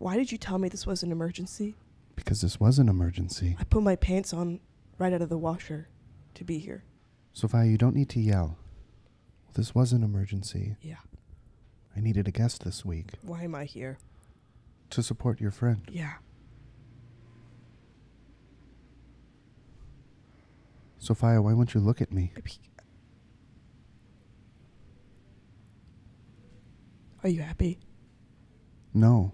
Why did you tell me this was an emergency? Because this was an emergency. I put my pants on right out of the washer to be here. Sophia, you don't need to yell. This was an emergency. Yeah. I needed a guest this week Why am I here? to support your friend. Yeah. Sophia, why won't you look at me? Are you happy? No.